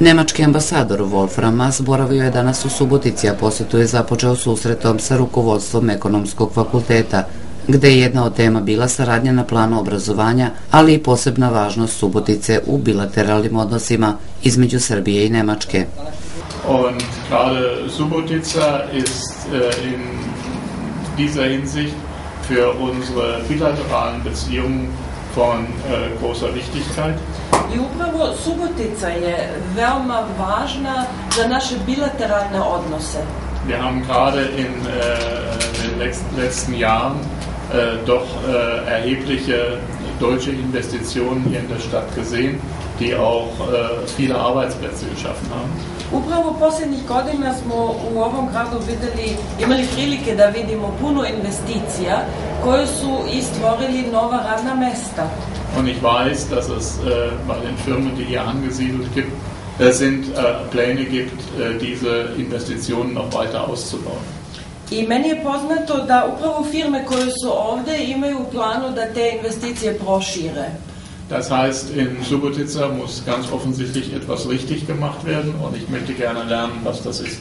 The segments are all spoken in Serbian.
Nemački ambasador Wolfram Mas boravio je danas u Subotici, a posjetu je započeo susretom sa rukovodstvom ekonomskog fakulteta, gde je jedna od tema bila saradnja na planu obrazovanja, ali i posebna važnost Subotice u bilateralnim odnosima između Srbije i Nemačke. Und gerade Subotica ist äh, in dieser Hinsicht für unsere bilateralen Beziehungen von äh, großer Wichtigkeit. I upravo Subotica je veoma važna za naše bilateralne odnose. Wir haben gerade in äh, den letzten Jahren äh, doch äh, erhebliche deutsche Investitionen hier in der Stadt gesehen, die auch äh, viele Arbeitsplätze geschaffen haben. Upravo posljednjih godina smo u ovom gradu videli, imali prilike da vidimo puno investicija koje su i stvorili nova radna mesta. Und ich weiß, dass es äh, bei den Firmen, die hier angesiedelt gibt, äh, sind, äh, Pläne gibt, äh, diese Investitionen noch weiter auszubauen. I meni je poznato da upravo firme koje su ovde imaju u planu da te investicije prošire. Das heißt, in Subotica muss ganz offensichtlich etwas richtig gemacht werden und ich möchte gerne lernen, was das ist.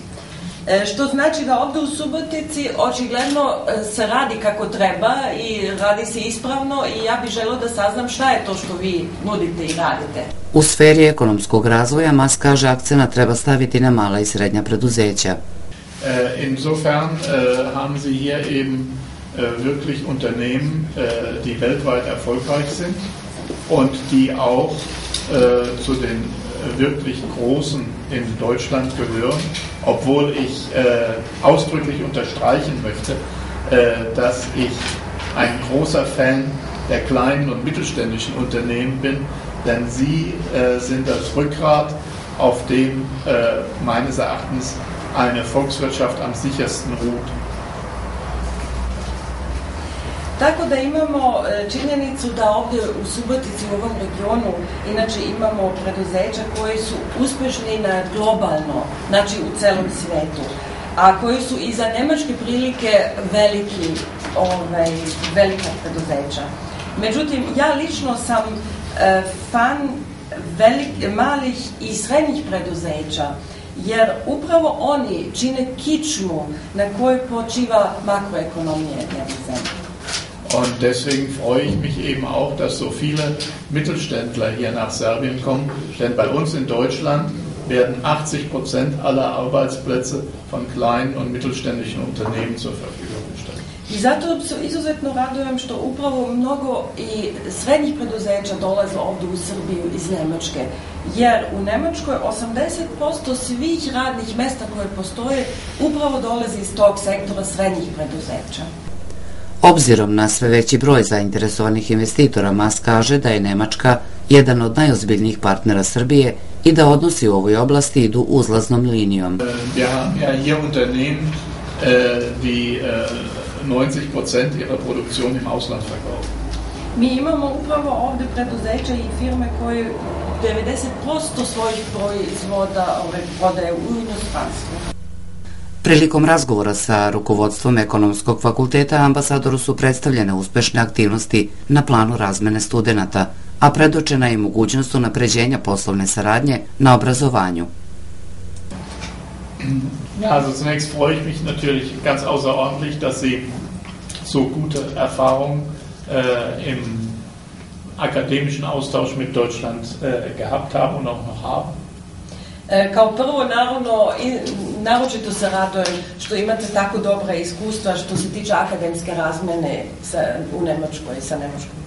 E, što znači da ovde u Subotici očigledno e, se radi kako treba i radi se ispravno i ja bih želo da saznam šta je to što vi nudite i radite. U sferi ekonomskog razvoja Mas kaže akcena treba staviti na mala i srednja preduzeća. Äh, insofern äh, haben Sie hier eben äh, wirklich Unternehmen, die weltweit erfolgreich sind und die auch zu den wirklich Großen in Deutschland gehören, obwohl ich ausdrücklich unterstreichen möchte, dass ich ein großer Fan der kleinen und mittelständischen Unternehmen bin, denn sie sind das Rückgrat, auf dem meines Erachtens eine Volkswirtschaft am sichersten ruht. Tako da imamo e, činjenicu da ovde u Subotici, u ovom regionu, inače imamo preduzeća koje su uspešni na globalno, znači u celom svetu, a koji su i za nemačke prilike veliki, ovaj, velika preduzeća. Međutim, ja lično sam e, fan velik, malih i srednjih preduzeća, jer upravo oni čine kičmu na kojoj počiva makroekonomija jedne zemlje. Und deswegen freue ich mich eben auch, dass so viele Mittelständler hier nach Serbien kommen, denn bei uns in Deutschland werden 80 Prozent aller Arbeitsplätze von kleinen und mittelständischen Unternehmen zur Verfügung gestellt. I zato se izuzetno radujem što upravo mnogo i srednjih preduzeća dolaze ovde u Srbiju iz Nemačke. Jer u Nemačkoj 80% svih radnih mesta koje postoje upravo dolaze iz tog sektora srednjih preduzeća. Obzirom na sve veći broj zainteresovanih investitora, Mas kaže da je Nemačka jedan od najozbiljnijih partnera Srbije i da odnosi u ovoj oblasti idu uzlaznom linijom. Wir haben ja hier Unternehmen, die 90% ihrer Produktion im Ausland verkaufen. Mi imamo upravo ovde preduzeća i firme koje 90% svojih proizvoda ove, prodaje u inostranstvu. Prilikom razgovora sa rukovodstvom ekonomskog fakulteta ambasadoru su predstavljene uspešne aktivnosti na planu razmene studenta, a predočena je mogućnost unapređenja poslovne saradnje na obrazovanju. Ja, also zunächst freue ich mich natürlich ganz außerordentlich, dass Sie so gute Erfahrungen äh, im akademischen Austausch mit Deutschland äh, gehabt haben und auch noch haben. E, kao prvo, naravno, naročito se radujem što imate tako dobra iskustva što se tiče akademske razmene sa, u Nemačkoj, sa Nemačkom.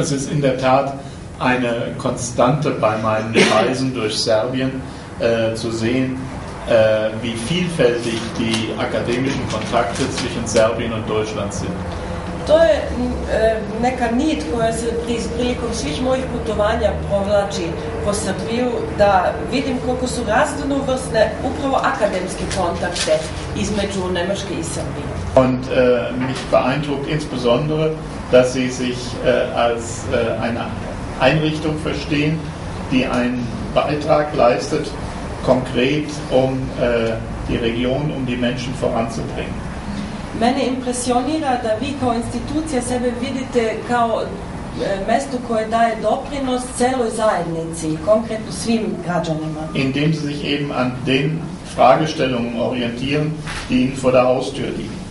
Es ist in der Tat eine Konstante bei meinen Reisen durch Serbien äh, zu sehen, äh, wie vielfältig die akademischen Kontakte zwischen Serbien und Deutschland sind. To je e, neka nit koja se prilikom svih mojih putovanja provlači po Srbiju, da vidim koliko su raznovrsne upravo akademske kontakte između Nemačke i Srbije. Und äh, mich beeindruckt insbesondere, dass sie sich äh, als äh, eine Einrichtung verstehen, die einen Beitrag leistet, konkret um die Region, um die Menschen voranzubringen. Mene impresionira da vi kao institucija sebe vidite kao mesto koje daje doprinos celoj zajednici, konkretno svim građanima. Indem sie sich eben an den Fragestellungen orientieren, die ihnen vor der Haustür liegen.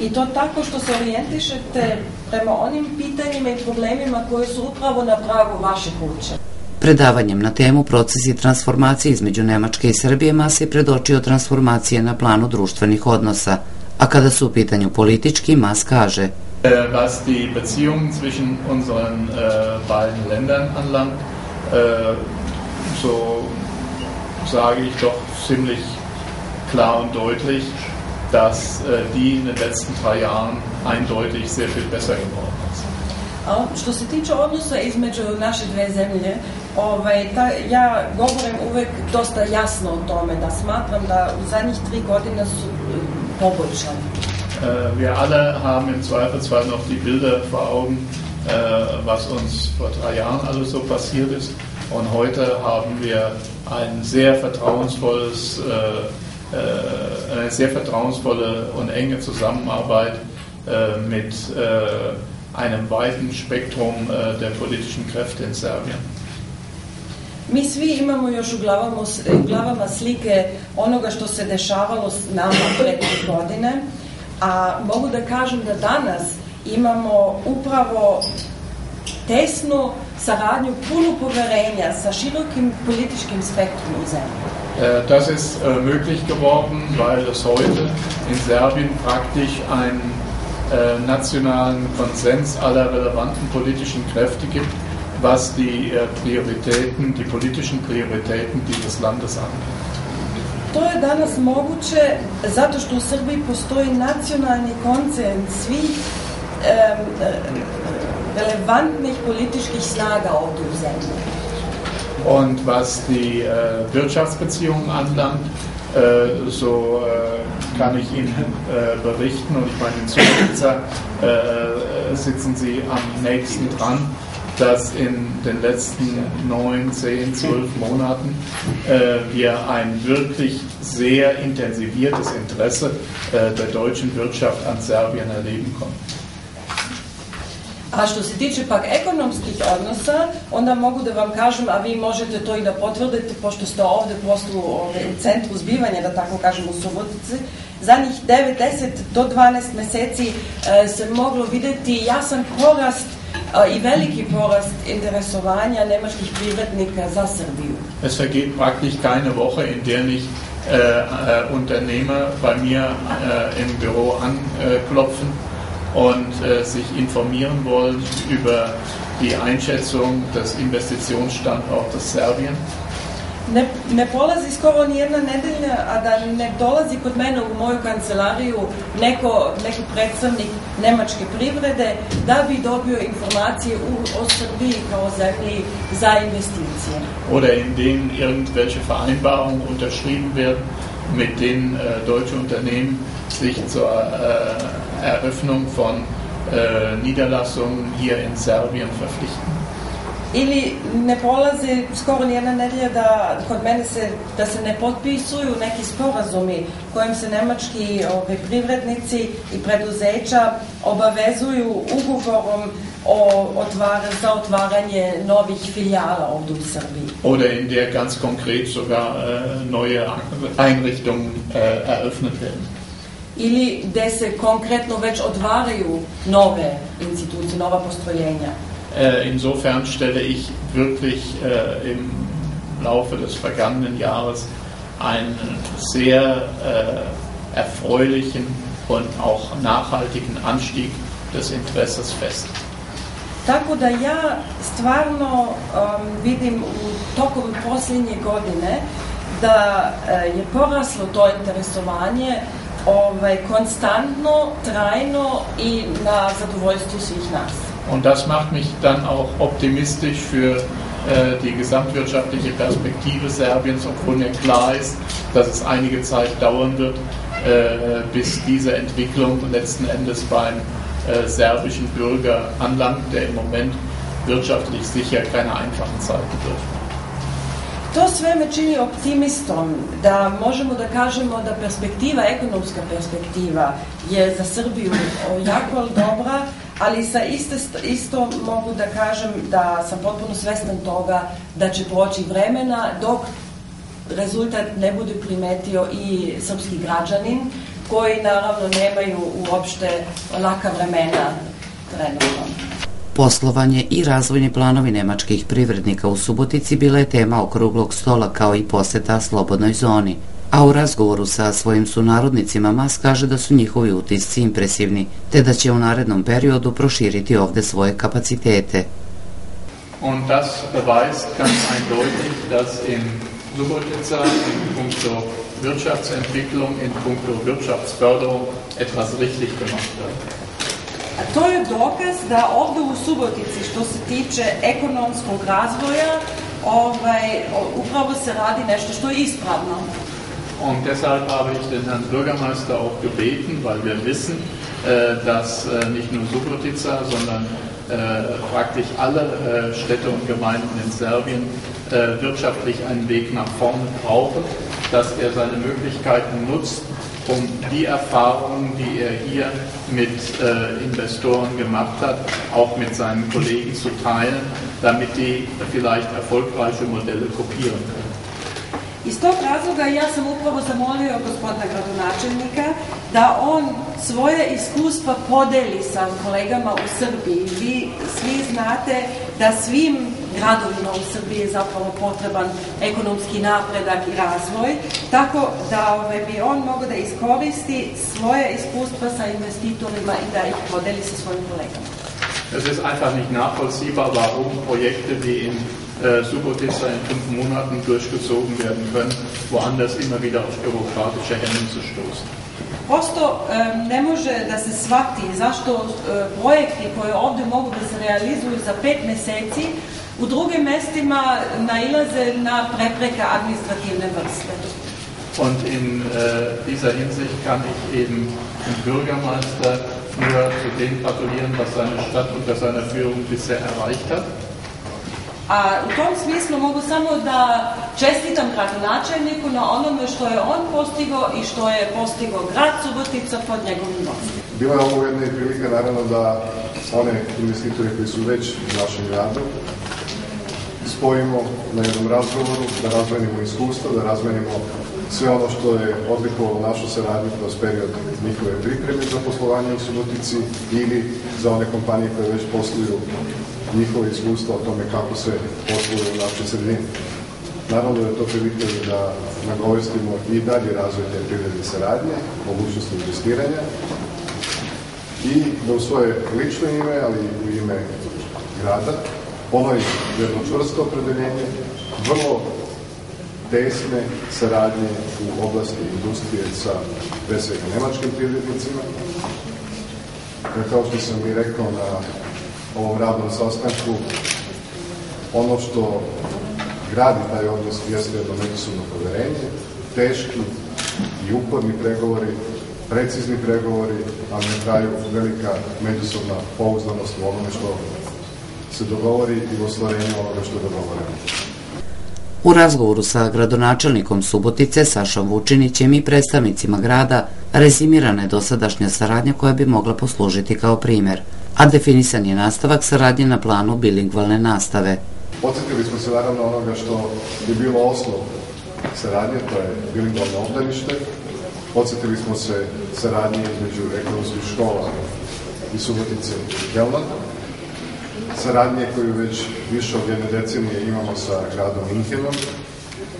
I to tako što se orijentišete prema onim pitanjima i problemima koji su upravo na pragu vaše kuće. Predavanjem na temu procesi transformacije između Nemačke i Srbije Mas je predočio transformacije na planu društvenih odnosa, a kada su u pitanju politički, Mas kaže Äh, was die Beziehungen zwischen unseren äh, beiden Ländern anlangt, äh, so sage ich doch ziemlich klar und deutlich, dass äh, die in den letzten drei Jahren eindeutig sehr viel besser geworden ist. A što se tiče odnosa između naše dve zemlje, ovaj, ta, ja govorim uvek dosta jasno o tome, da smatram da u zadnjih tri godine su poboljšani. Äh, wir alle haben im Zweifelsfall noch die Bilder vor Augen, äh, was uns vor drei Jahren alles so passiert ist. Und heute haben wir ein sehr vertrauensvolles, äh, eine sehr vertrauensvolle und enge Zusammenarbeit mit einem weiten Spektrum der politischen Kräfte in Serbien. Mi svi imamo još u glavama, u glavama slike onoga što se dešavalo s nama pre tri godine, a mogu da kažem da danas imamo upravo tesnu saradnju, punu poverenja sa širokim političkim spektrum u zemlji. Äh, das ist äh, möglich geworden, weil es heute in Serbien praktisch einen nationalen Konsens aller relevanten politischen Kräfte gibt, was die Prioritäten, die politischen Prioritäten dieses Landes angeht. To je danas moguće zato što u Srbiji postoji nacionalni koncent svih relevantnih političkih snaga ovdje u zemlji. Und was die äh, Wirtschaftsbeziehungen anlangt, äh, so äh, kann ich Ihnen äh, berichten, und ich meine, in Zukunft äh, sitzen Sie am nächsten dran, dass in den letzten neun, zehn, zwölf Monaten äh, wir ein wirklich sehr intensiviertes Interesse äh, der deutschen Wirtschaft an Serbien erleben konnten. A što se tiče pak ekonomskih odnosa, onda mogu da vam kažem, a vi možete to i da potvrdite, pošto ste ovde poslu ove, u centru zbivanja, da tako kažem, u Subotici, zadnjih 9, 10 do 12 meseci e, se moglo videti jasan porast i veliki porast interesovanja nemačkih privrednika za Srbiju. Es vergeht praktisch keine Woche, in der nicht äh, äh, Unternehmer bei mir äh, im Büro anklopfen und äh, sich informieren wollen über die Einschätzung des Investitionsstandortes Serbien. Ne, ne polazi skoro ni jedna nedelja, a da ne dolazi kod mene u moju kancelariju neko, neki predstavnik nemačke privrede da bi dobio informacije u, o Srbiji kao zemlji za investicije. Oder in denen irgendwelche Vereinbarungen unterschrieben werden, mit denen äh, deutsche Unternehmen sich zur äh, Eröffnung von äh, Niederlassungen hier in Serbien verpflichten. Ili ne polaze skoro nijedna nedelja da kod mene se, da se ne potpisuju neki sporazumi kojim se nemački ove, privrednici i preduzeća obavezuju ugovorom o otvara, za otvaranje novih filijala ovdje u Srbiji. Oder in der ganz konkret sogar äh, neue Einrichtungen äh, eröffnet werden. Ili gde se konkretno već otvaraju nove institucije, nova postrojenja. Äh, insofern stelle ich wirklich äh, im Laufe des vergangenen Jahres einen sehr äh, erfreulichen und auch nachhaltigen Anstieg des Interesses fest. Tako da ja stvarno um, vidim u tokom posljednje godine da uh, je poraslo to interesovanje ovaj, konstantno, trajno i na zadovoljstvu svih nas. Und das macht mich dann auch optimistisch für äh, die gesamtwirtschaftliche Perspektive Serbiens, obwohl mir klar ist, dass es einige Zeit dauern wird, äh, bis diese Entwicklung letzten Endes beim äh, serbischen Bürger anlangt, der im Moment wirtschaftlich sicher keine einfachen Zeiten durchmacht. To sve me čini optimistom da možemo da kažemo da perspektiva, ekonomska perspektiva je za Srbiju jako dobra, ali sa iste, isto mogu da kažem da sam potpuno svestan toga da će proći vremena dok rezultat ne bude primetio i srpski građanin koji naravno nemaju uopšte laka vremena trenutno. Poslovanje i razvojni planovi nemačkih privrednika u Subotici bila je tema okruglog stola kao i poseta slobodnoj zoni. A u razgovoru sa svojim sunarodnicima Mas kaže da su njihovi utisci impresivni, te da će u narednom periodu proširiti ovde svoje kapacitete. Und das beweist ganz eindeutig, dass in Subotica in puncto Wirtschaftsentwicklung, in puncto Wirtschaftsförderung etwas richtig gemacht wird. A to je dokaz da ovde u Subotici što se tiče ekonomskog razvoja ovaj, upravo se radi nešto što je ispravno. Und deshalb habe ich den Herrn Bürgermeister auch gebeten, weil wir wissen, äh, dass äh, nicht nur Subotica, sondern äh, praktisch alle Städte und Gemeinden in Serbien wirtschaftlich einen Weg nach vorne brauchen, dass er seine Möglichkeiten nutzt, um die Erfahrungen, die er hier mit Investoren gemacht hat, auch mit seinen Kollegen zu teilen, damit die vielleicht erfolgreiche Modelle kopieren können. Iz tog razloga ja sam upravo zamolio gospodina gradonačelnika da on svoje iskustva podeli sa kolegama u Srbiji. Vi svi znate da svim gradovima u Srbiji je zapravo potreban ekonomski napredak i razvoj, tako da ove, bi on mogao da iskoristi svoje iskustva sa investitorima i da ih podeli sa svojim kolegama. Es ist einfach nicht nachvollziehbar, warum Projekte, die in äh, Subotica in fünf Monaten durchgezogen werden können, woanders immer wieder auf bürokratische Hemmnisse stoßen. Prosto ne može da se shvati zašto e, projekti koje ovde mogu da se realizuju za pet meseci u drugim mestima nailaze na prepreke administrativne vrste. Und in äh, dieser Hinsicht kann ich eben dem Bürgermeister nur zu dem gratulieren, was seine Stadt unter seiner Führung bisher erreicht hat. A u tom smislu mogu samo da čestitam gradonačelniku na onome što je on postigao i što je postigao grad Subotica pod njegovim vodstvom. Bila je ovo jedna prilika naravno da one investitore koji su već u našem gradu spojimo na jednom razgovoru, da razmenimo iskustva, da razmenimo sve ono što je odlikovalo našu saradnju kroz period njihove pripreme za poslovanje u Subotici ili za one kompanije koje već posluju njihove iskustva o tome kako se posluje u našoj sredini. Naravno da je to prilika da nagovestimo i dalje razvoj te privredne saradnje, mogućnosti investiranja i da u svoje lično ime, ali i u ime grada, ponovim jedno čvrsto opredeljenje, vrlo tesne saradnje u oblasti industrije sa pre svega nemačkim privrednicima. Kao što sam i rekao na ovom radnom sastanku, ono što gradi taj odnos jeste jedno međusobno poverenje, teški i uporni pregovori, precizni pregovori, a na kraju velika međusobna pouzdanost u onome što se dogovori i u ostvarenju onoga što dogovorimo. U razgovoru sa gradonačelnikom Subotice Sašom Vučinićem i predstavnicima grada rezimirana je dosadašnja saradnja koja bi mogla poslužiti kao primer – a definisan je nastavak saradnje na planu bilingvalne nastave. Podsjetili smo se naravno onoga što je bilo osnov saradnje, to je bilingvalno obdanište. Podsjetili smo se saradnje između ekonomskih škola i Subotice Kelna. Saradnje koju već više od jedne decenije imamo sa gradom Minhenom,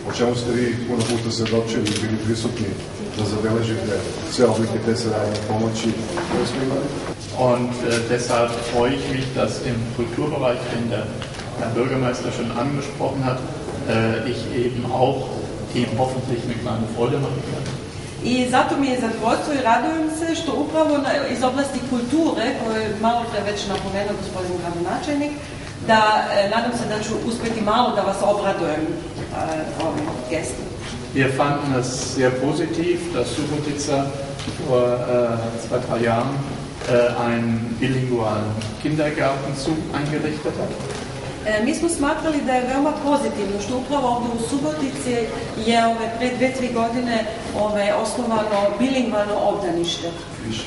o čemu ste vi puno puta se dočili i bili prisutni da zabeležite sve oblike te saradnje pomoći koje smo imali. Und äh, deshalb freue ich mich, dass im Kulturbereich, den der Herr Bürgermeister schon angesprochen hat, äh, ich eben auch ihm hoffentlich eine kleine Freude machen kann. I zato mi je zadovoljstvo i radujem se što upravo na, iz oblasti kulture, koje je malo pre već napomenuo gospodin gradonačelnik, da e, nadam se da ću uspeti malo da vas obradujem e, ovim gestom. Wir fanden es sehr positiv, dass Subotica vor äh, zwei, drei Jahren Äh, einen bilingualen Kindergartenzug eingerichtet hat. E, mi smo smatrali da je veoma pozitivno što upravo ovde u Subotici je ove, pre dve, tri godine ove, osnovano bilingvalno obdanište. Više.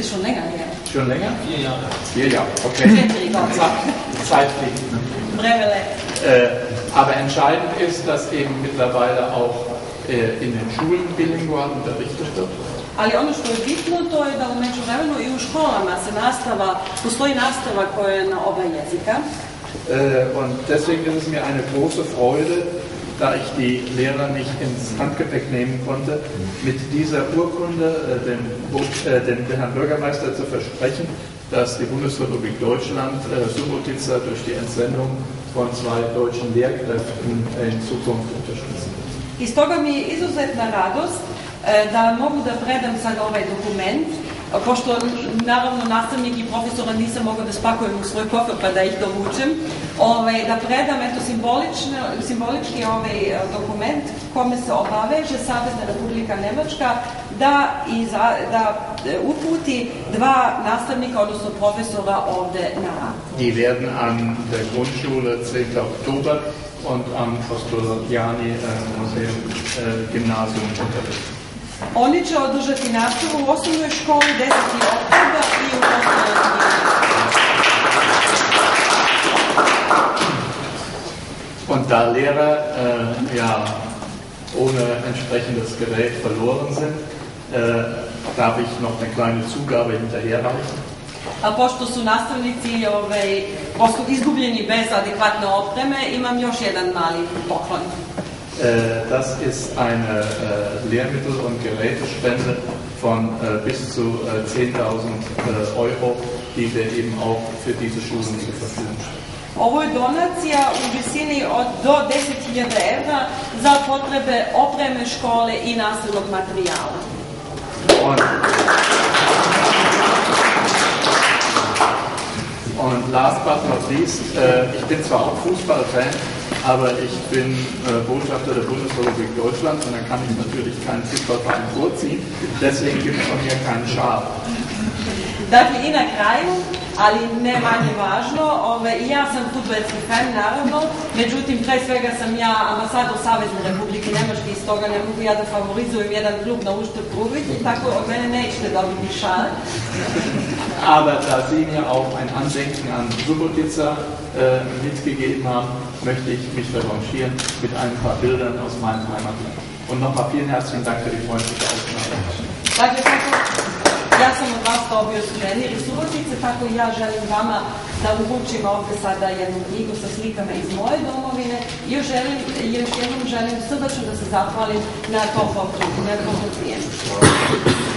ist, schon länger her. Schon länger? Vier Jahre. Vier Jahre, okay. Zeit, fliegt. Ne? Brevele. Äh, aber entscheidend ist, dass eben mittlerweile auch äh, in den Schulen bilingual unterrichtet wird. Ali ono što je bitno to je da umeđu vremenu i u školama se nastava, postoji nastava koja je na oba jezika. Äh, und deswegen ist es mir eine große Freude, da ich die Lehrer nicht ins Handgepäck nehmen konnte, mit dieser Urkunde äh, dem, äh, dem Herrn Bürgermeister zu versprechen, dass die Bundesrepublik Deutschland äh, Subotica durch die Entsendung von zwei deutschen Lehrkräften in Zukunft unterstützen. I stoga mi je izuzetna radost e, da mogu da predam sad ovaj dokument pošto naravno nastavnik i profesora nisam mogla da spakujem u svoj kofer pa da ih dovučem, ovaj, da predam eto simbolično, simbolički ovaj dokument kome se obaveže Savezna Republika Nemačka da, iza, da uputi dva nastavnika, odnosno profesora ovde na rad. Die werden an der Grundschule 10. Oktober und am Postoliani äh, Museum äh, Gymnasium unterrichten. Oni će održati nastavu u osnovnoj školi 10. oktobra i u Und da Lehrer äh, ja ohne entsprechendes Gerät verloren sind, äh, darf ich noch eine kleine Zugabe hinterherreichen. A pošto su nastavnici ovaj, izgubljeni bez adekvatne opreme, imam još jedan mali poklon. Äh, das ist eine äh, Lehrmittel- und Gerätespende von äh, bis zu 10.000 Euro, die wir eben auch für diese Schulen zur Verfügung stellen. Ovo je donacija u visini od do 10.000 evra za potrebe opreme škole i nastavnog materijala. Und, und last but not least, ich bin zwar auch Fußballfan, aber ich bin äh, Botschafter der Bundesrepublik Deutschland und dann kann ich natürlich keinen Fußballverein vorziehen. Deswegen gibt es von mir keinen Schal. Dakle, i na kraju, ali ne manje važno, ove, i ja sam futbolski fan, naravno, međutim, pre svega sam ja ambasador Savezne Republike Nemačke i stoga ne mogu ja da favorizujem jedan klub na uštrb drugih, tako od mene nećete dobiti šal. Aber da Sie mir auch ein Andenken an Subotica äh, mitgegeben haben, möchte ich mich revanchieren mit ein paar Bildern aus meinem Heimatland. Und nochmal vielen herzlichen Dank für die freundliche Aufnahme. Dakle, tako, ja sam od vas dobio suvenir iz Subotice, tako i ja želim vama da uručim ovde sada jednu knjigu sa slikama iz moje domovine i još, želim, još jednom želim srdačno da se zahvalim na tom pokretu, na tom pokretu.